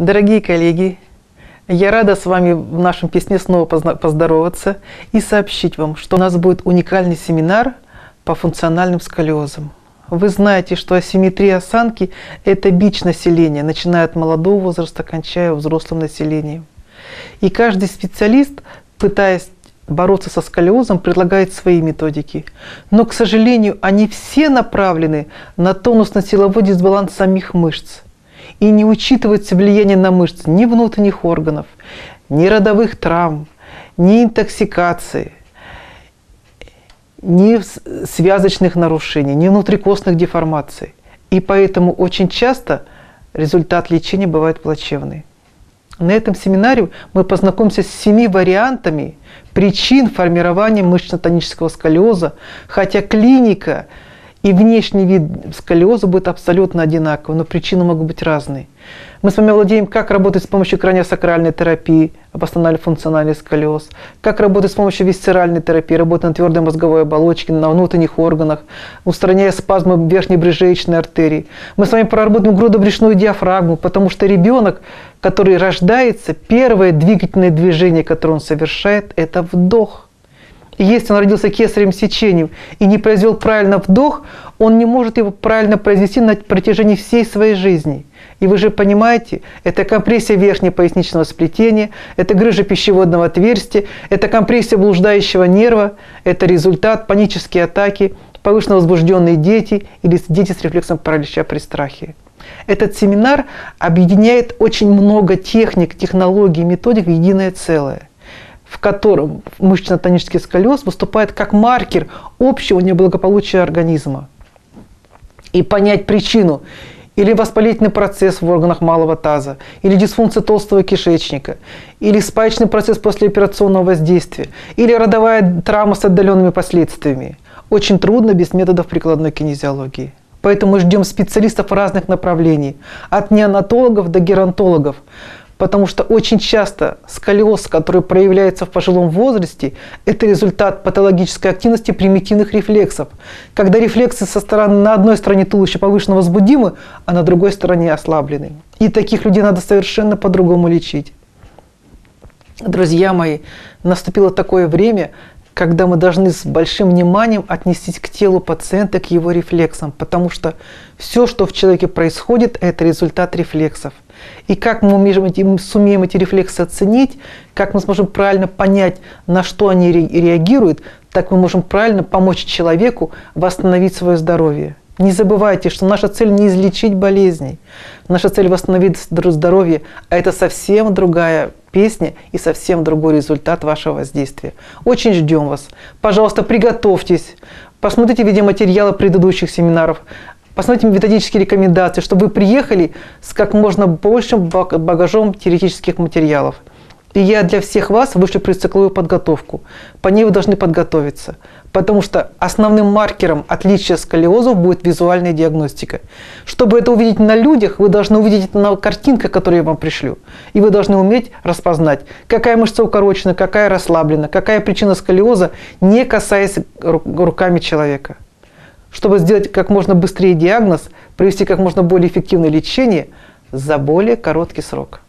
Дорогие коллеги, я рада с вами в нашем песне снова поздороваться и сообщить вам, что у нас будет уникальный семинар по функциональным сколиозам. Вы знаете, что асимметрия осанки – это бич населения, начиная от молодого возраста, кончая взрослым населением. И каждый специалист, пытаясь бороться со сколиозом, предлагает свои методики. Но, к сожалению, они все направлены на тонусно-силовой дисбаланс самих мышц. И не учитывается влияние на мышцы ни внутренних органов, ни родовых травм, ни интоксикации, ни связочных нарушений, ни внутрикостных деформаций. И поэтому очень часто результат лечения бывает плачевный. На этом семинаре мы познакомимся с семи вариантами причин формирования мышечно-тонического сколиоза, хотя клиника и внешний вид сколиоза будет абсолютно одинаковый, но причины могут быть разные. Мы с вами владеем, как работать с помощью краниосакральной терапии, восстанавливать функциональный сколиоз, как работать с помощью висцеральной терапии, работать на твердой мозговой оболочке, на внутренних органах, устраняя спазмы верхней брюшечной артерии. Мы с вами проработаем грудобрюшную диафрагму, потому что ребенок, который рождается, первое двигательное движение, которое он совершает, это вдох – если он родился кесарем сечением и не произвел правильно вдох, он не может его правильно произвести на протяжении всей своей жизни. И вы же понимаете, это компрессия верхнепоясничного сплетения, это грыжа пищеводного отверстия, это компрессия блуждающего нерва, это результат панические атаки, повышенно возбужденные дети или дети с рефлексом паралича при страхе. Этот семинар объединяет очень много техник, технологий, методик в единое целое в котором мышечно-тонический сколиоз выступает как маркер общего неблагополучия организма. И понять причину или воспалительный процесс в органах малого таза, или дисфункция толстого кишечника, или спаечный процесс послеоперационного воздействия, или родовая травма с отдаленными последствиями. Очень трудно без методов прикладной кинезиологии. Поэтому ждем специалистов разных направлений, от неонатологов до геронтологов, Потому что очень часто сколиоз, который проявляется в пожилом возрасте, это результат патологической активности примитивных рефлексов. Когда рефлексы со стороны, на одной стороне туловища повышенно возбудимы, а на другой стороне ослаблены. И таких людей надо совершенно по-другому лечить. Друзья мои, наступило такое время, когда мы должны с большим вниманием отнестись к телу пациента, к его рефлексам, потому что все, что в человеке происходит, это результат рефлексов. И как мы можем, сумеем эти рефлексы оценить, как мы сможем правильно понять, на что они реагируют, так мы можем правильно помочь человеку восстановить свое здоровье. Не забывайте, что наша цель не излечить болезней. Наша цель восстановить здоровье, а это совсем другая песня и совсем другой результат вашего воздействия. Очень ждем вас. Пожалуйста, приготовьтесь. Посмотрите видеоматериалы предыдущих семинаров посмотрите методические рекомендации, чтобы вы приехали с как можно большим багажом теоретических материалов. И я для всех вас вышлю предцикловую подготовку. По ней вы должны подготовиться. Потому что основным маркером отличия сколиозов будет визуальная диагностика. Чтобы это увидеть на людях, вы должны увидеть это на картинках, которые я вам пришлю. И вы должны уметь распознать, какая мышца укорочена, какая расслаблена, какая причина сколиоза, не касаясь руками человека чтобы сделать как можно быстрее диагноз, провести как можно более эффективное лечение за более короткий срок.